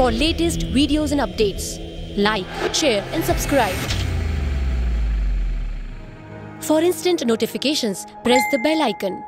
For latest videos and updates, like, share and subscribe. For instant notifications, press the bell icon.